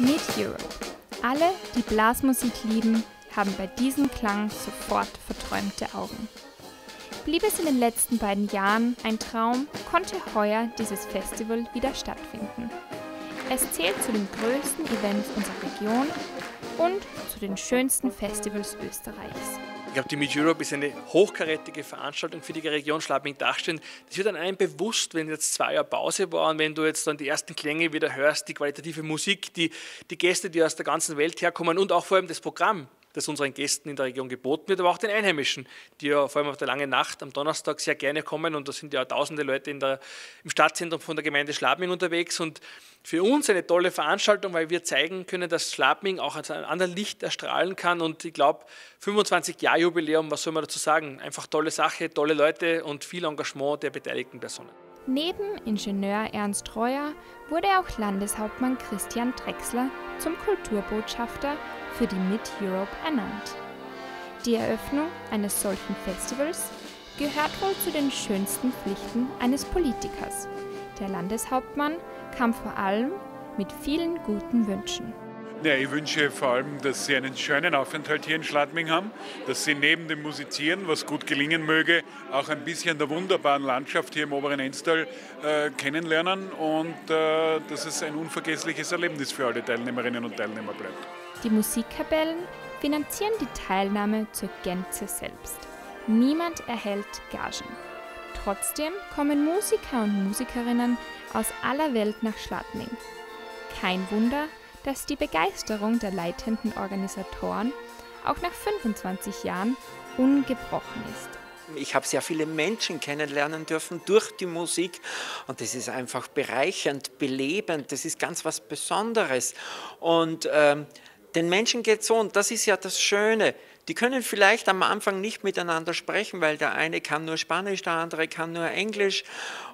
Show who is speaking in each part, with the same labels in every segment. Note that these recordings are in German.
Speaker 1: Mid-Europe. Alle, die Blasmusik lieben, haben bei diesem Klang sofort verträumte Augen. Blieb es in den letzten beiden Jahren ein Traum, konnte heuer dieses Festival wieder stattfinden. Es zählt zu den größten Events unserer Region und zu den schönsten Festivals Österreichs.
Speaker 2: Ich glaube, die Mid Europe ist eine hochkarätige Veranstaltung für die Region Schladming-Dachstein. Das wird an einem bewusst, wenn jetzt zwei Jahre Pause war und wenn du jetzt dann die ersten Klänge wieder hörst, die qualitative Musik, die, die Gäste, die aus der ganzen Welt herkommen und auch vor allem das Programm das unseren Gästen in der Region geboten wird, aber auch den Einheimischen, die ja vor allem auf der langen Nacht am Donnerstag sehr gerne kommen. Und da sind ja tausende Leute der, im Stadtzentrum von der Gemeinde Schladming unterwegs. Und für uns eine tolle Veranstaltung, weil wir zeigen können, dass Schladming auch als ein anderes Licht erstrahlen kann. Und ich glaube, 25 Jahr Jubiläum, was soll man dazu sagen? Einfach tolle Sache, tolle Leute und viel Engagement der beteiligten Personen.
Speaker 1: Neben Ingenieur Ernst Reuer wurde auch Landeshauptmann Christian Drechsler zum Kulturbotschafter für die Mid-Europe ernannt. Die Eröffnung eines solchen Festivals gehört wohl zu den schönsten Pflichten eines Politikers. Der Landeshauptmann kam vor allem mit vielen guten Wünschen.
Speaker 3: Ja, ich wünsche vor allem, dass Sie einen schönen Aufenthalt hier in Schladming haben, dass Sie neben dem Musizieren, was gut gelingen möge, auch ein bisschen der wunderbaren Landschaft hier im oberen Enstal äh, kennenlernen und äh, dass es ein unvergessliches Erlebnis für alle Teilnehmerinnen und Teilnehmer bleibt.
Speaker 1: Die Musikkapellen finanzieren die Teilnahme zur Gänze selbst. Niemand erhält Gagen. Trotzdem kommen Musiker und Musikerinnen aus aller Welt nach Schladming. Kein Wunder, dass die Begeisterung der leitenden Organisatoren auch nach 25 Jahren ungebrochen ist.
Speaker 4: Ich habe sehr viele Menschen kennenlernen dürfen durch die Musik und das ist einfach bereichernd, belebend, das ist ganz was Besonderes. Und ähm, den Menschen geht so, und das ist ja das Schöne, die können vielleicht am Anfang nicht miteinander sprechen, weil der eine kann nur Spanisch, der andere kann nur Englisch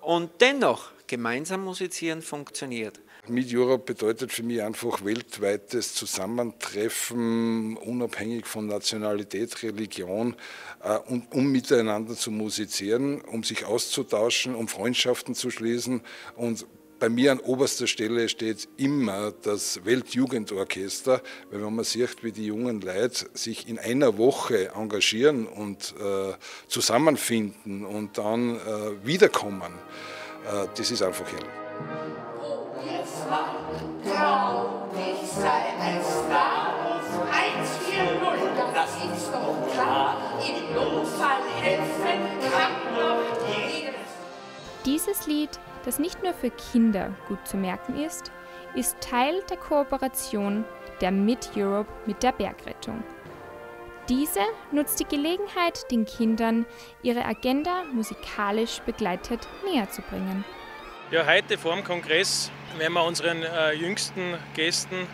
Speaker 4: und dennoch gemeinsam musizieren funktioniert.
Speaker 5: Mid Europe bedeutet für mich einfach weltweites Zusammentreffen, unabhängig von Nationalität, Religion, äh, um miteinander zu musizieren, um sich auszutauschen, um Freundschaften zu schließen. Und bei mir an oberster Stelle steht immer das Weltjugendorchester, weil wenn man sieht, wie die jungen Leute sich in einer Woche engagieren und äh, zusammenfinden und dann äh, wiederkommen, äh, das ist einfach herrlich. Traum, ich sei ein Star auf 140, das ist doch klar. Im Notfall helfen.
Speaker 1: Dieses Lied, das nicht nur für Kinder gut zu merken ist, ist Teil der Kooperation der Mid-Europe mit der Bergrettung. Diese nutzt die Gelegenheit, den Kindern ihre Agenda musikalisch begleitet näher zu bringen.
Speaker 6: Ja, heute vor dem Kongress werden wir unseren äh, jüngsten Gästen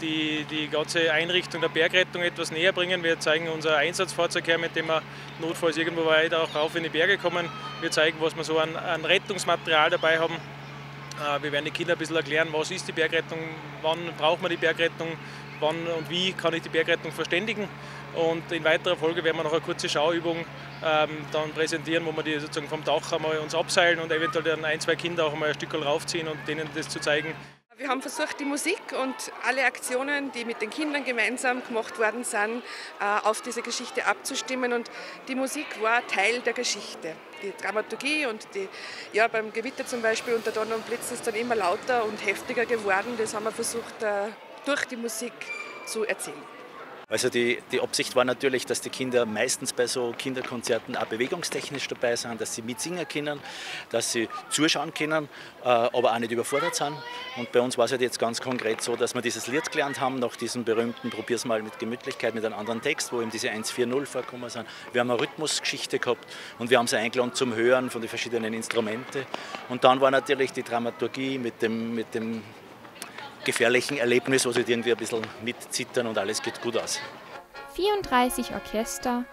Speaker 6: die, die ganze Einrichtung der Bergrettung etwas näher bringen. Wir zeigen unser Einsatzfahrzeug her, mit dem wir notfalls irgendwo weiter auch rauf in die Berge kommen. Wir zeigen, was wir so an, an Rettungsmaterial dabei haben. Äh, wir werden den Kindern ein bisschen erklären, was ist die Bergrettung, wann braucht man die Bergrettung, wann und wie kann ich die Bergrettung verständigen. Und in weiterer Folge werden wir noch eine kurze Schauübung ähm, dann präsentieren, wo wir die sozusagen vom Dach einmal uns abseilen und eventuell dann ein, zwei Kinder auch einmal ein Stück raufziehen und denen das zu zeigen.
Speaker 7: Wir haben versucht, die Musik und alle Aktionen, die mit den Kindern gemeinsam gemacht worden sind, äh, auf diese Geschichte abzustimmen. Und die Musik war Teil der Geschichte. Die Dramaturgie und die, ja, beim Gewitter zum Beispiel unter Donner und Blitz ist dann immer lauter und heftiger geworden. Das haben wir versucht, äh, durch die Musik zu erzählen.
Speaker 8: Also die, die Absicht war natürlich, dass die Kinder meistens bei so Kinderkonzerten auch bewegungstechnisch dabei sind, dass sie mitsingen können, dass sie zuschauen können, äh, aber auch nicht überfordert sind. Und bei uns war es halt jetzt ganz konkret so, dass wir dieses Lied gelernt haben, nach diesem berühmten Probier's mal mit Gemütlichkeit, mit einem anderen Text, wo eben diese 1-4-0 vorkommen sind. Wir haben eine Rhythmusgeschichte gehabt und wir haben sie eingeladen zum Hören von den verschiedenen Instrumenten. Und dann war natürlich die Dramaturgie mit dem, mit dem gefährlichen Erlebnis, wo sie irgendwie ein bisschen mitzittern und alles geht gut aus.
Speaker 1: 34 Orchester,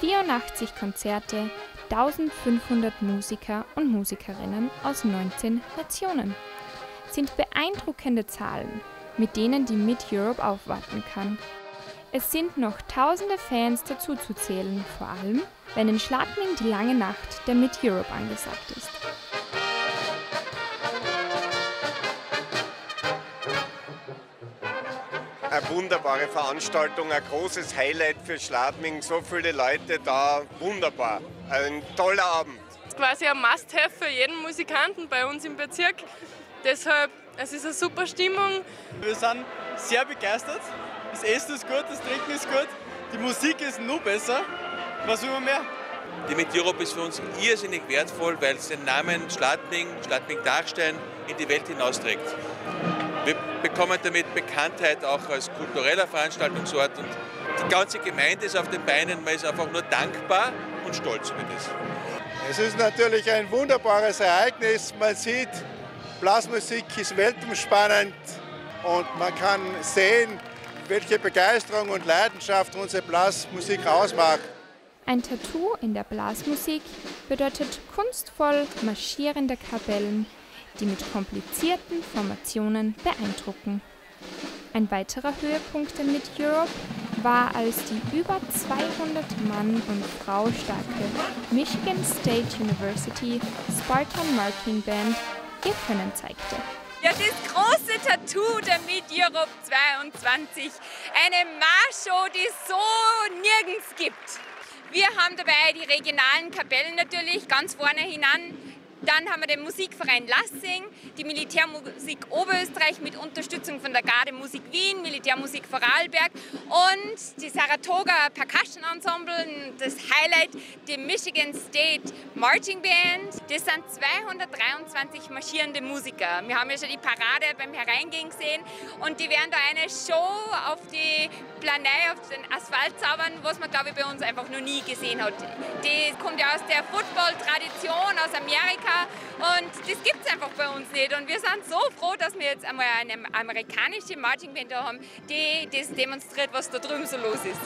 Speaker 1: 84 Konzerte, 1500 Musiker und Musikerinnen aus 19 Nationen sind beeindruckende Zahlen, mit denen die Mid Europe aufwarten kann. Es sind noch tausende Fans dazuzuzählen, vor allem wenn in Schladming die lange Nacht der Mid Europe angesagt ist.
Speaker 9: Eine wunderbare Veranstaltung, ein großes Highlight für Schladming. So viele Leute da, wunderbar. Ein toller Abend.
Speaker 10: Das ist quasi ein Must-Have für jeden Musikanten bei uns im Bezirk. Deshalb, es ist eine super Stimmung.
Speaker 11: Wir sind sehr begeistert. Das Essen ist gut, das Trinken ist gut, die Musik ist noch besser. Was will man mehr?
Speaker 12: Die Mit Europe ist für uns irrsinnig wertvoll, weil es den Namen Schladming, Schladming-Dachstein in die Welt hinausträgt. Bekommen damit Bekanntheit auch als kultureller Veranstaltungsort und die ganze Gemeinde ist auf den Beinen. Man ist einfach nur dankbar und stolz über das.
Speaker 13: Es ist natürlich ein wunderbares Ereignis. Man sieht, Blasmusik ist weltumspannend und man kann sehen, welche Begeisterung und Leidenschaft unsere Blasmusik ausmacht.
Speaker 1: Ein Tattoo in der Blasmusik bedeutet kunstvoll marschierende Kapellen, die mit komplizierten Formationen beeindrucken. Ein weiterer Höhepunkt der Mid-Europe war, als die über 200 Mann und Frau starke Michigan State University Spartan Marching Band ihr Können zeigte.
Speaker 14: Ja, das große Tattoo der Mid-Europe 22. Eine Marschshow, die es so nirgends gibt. Wir haben dabei die regionalen Kapellen natürlich ganz vorne hinan dann haben wir den Musikverein Lassing, die Militärmusik Oberösterreich mit Unterstützung von der Garde Musik Wien, Militärmusik Vorarlberg und die Saratoga Percussion Ensemble, das Highlight, die Michigan State Marching Band. Das sind 223 marschierende Musiker. Wir haben ja schon die Parade beim Hereingehen gesehen und die werden da eine Show auf die Planei, auf den Asphalt zaubern, was man glaube ich bei uns einfach noch nie gesehen hat. Die kommt ja aus der Football-Tradition aus Amerika Amerika und das gibt es einfach bei uns nicht. Und wir sind so froh, dass wir jetzt einmal eine amerikanische Marching Band da haben, die das demonstriert, was da drüben so los ist.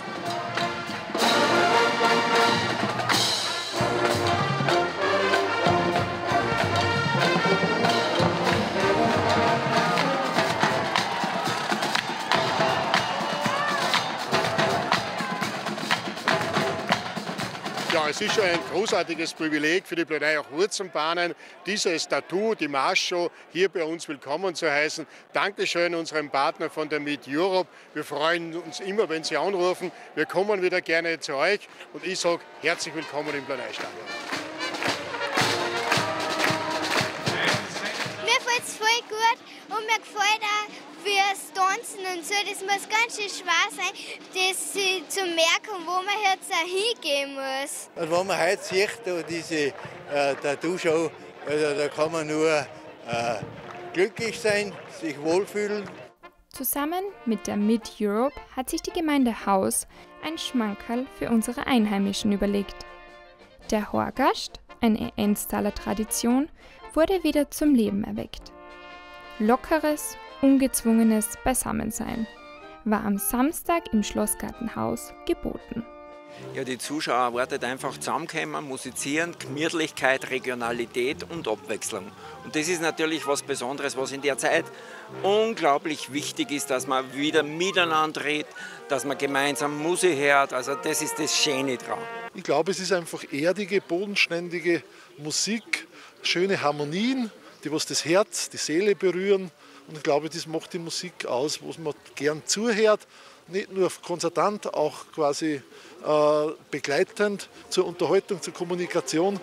Speaker 13: Ja, es ist schon ein großartiges Privileg für die Plädei auch Wurzenbahnen, dieses Tattoo, die Marschshow, hier bei uns willkommen zu heißen. Dankeschön unserem Partner von der Meet Europe. Wir freuen uns immer, wenn Sie anrufen. Wir kommen wieder gerne zu euch und ich sage herzlich willkommen im Pleneistadion.
Speaker 15: Mir fällt es voll gut und mir gefällt auch, fürs Tanzen und so, das muss ganz schön schwer sein, das zu merken, wo man jetzt auch hingehen muss.
Speaker 16: Und wenn man heute sieht, da diese äh, Tattoo-Show, also da kann man nur äh, glücklich sein, sich wohlfühlen.
Speaker 1: Zusammen mit der Mid-Europe hat sich die Gemeinde Haus ein Schmankerl für unsere Einheimischen überlegt. Der Horgast, eine Enstaler Tradition, wurde wieder zum Leben erweckt. Lockeres, ungezwungenes Beisammensein war am Samstag im Schlossgartenhaus geboten.
Speaker 4: Ja, die Zuschauer erwartet einfach zusammenkommen, musizieren, Gemütlichkeit, Regionalität und Abwechslung. Und das ist natürlich was Besonderes, was in der Zeit unglaublich wichtig ist, dass man wieder miteinander redet, dass man gemeinsam Musik hört. Also das ist das Schöne dran.
Speaker 17: Ich glaube, es ist einfach erdige, bodenständige Musik, schöne Harmonien, die was das Herz, die Seele berühren. Und ich glaube, das macht die Musik aus, wo man gern zuhört, nicht nur konzertant, auch quasi äh, begleitend zur Unterhaltung, zur Kommunikation.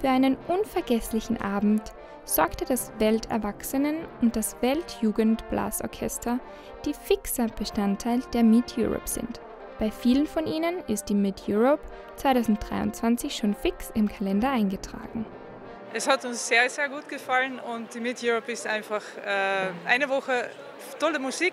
Speaker 1: Für einen unvergesslichen Abend sorgte das Welterwachsenen- und das Weltjugendblasorchester, die fixer Bestandteil der Meet Europe sind. Bei vielen von ihnen ist die Meet Europe 2023 schon fix im Kalender eingetragen.
Speaker 18: Es hat uns sehr, sehr gut gefallen und die Mid Europe ist einfach äh, eine Woche tolle Musik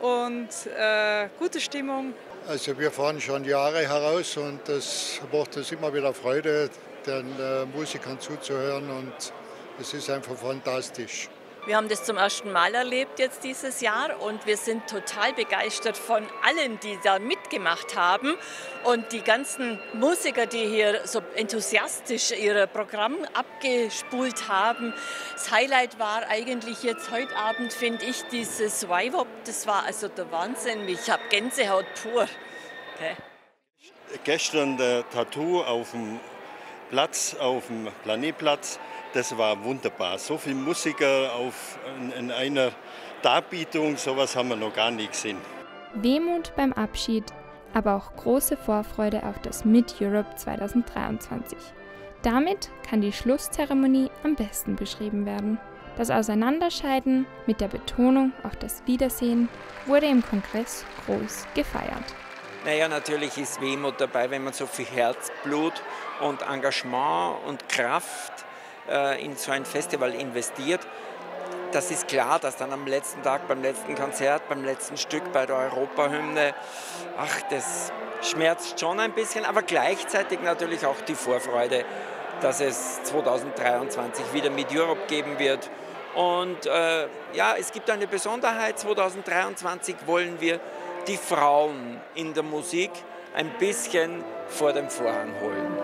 Speaker 18: und äh, gute Stimmung.
Speaker 19: Also wir fahren schon Jahre heraus und das macht uns immer wieder Freude, den äh, Musikern zuzuhören und es ist einfach fantastisch.
Speaker 20: Wir haben das zum ersten Mal erlebt jetzt dieses Jahr und wir sind total begeistert von allen, die da mitgemacht haben und die ganzen Musiker, die hier so enthusiastisch ihr Programm abgespult haben. Das Highlight war eigentlich jetzt heute Abend, finde ich, dieses Wivop. Das war also der Wahnsinn. Ich habe Gänsehaut pur. Okay.
Speaker 21: Gestern der Tattoo auf dem Platz, auf dem Planetplatz das war wunderbar. So viele Musiker auf, in, in einer Darbietung, sowas haben wir noch gar nicht gesehen.
Speaker 1: Wehmut beim Abschied, aber auch große Vorfreude auf das Mid Europe 2023. Damit kann die Schlusszeremonie am besten beschrieben werden. Das Auseinanderscheiden mit der Betonung auf das Wiedersehen wurde im Kongress groß gefeiert.
Speaker 4: Naja, natürlich ist Wehmut dabei, wenn man so viel Herzblut und Engagement und Kraft äh, in so ein Festival investiert. Das ist klar, dass dann am letzten Tag, beim letzten Konzert, beim letzten Stück bei der Europahymne, ach, das schmerzt schon ein bisschen, aber gleichzeitig natürlich auch die Vorfreude, dass es 2023 wieder mit Europe geben wird. Und äh, ja, es gibt eine Besonderheit, 2023 wollen wir die Frauen in der Musik ein bisschen vor den Vorhang holen.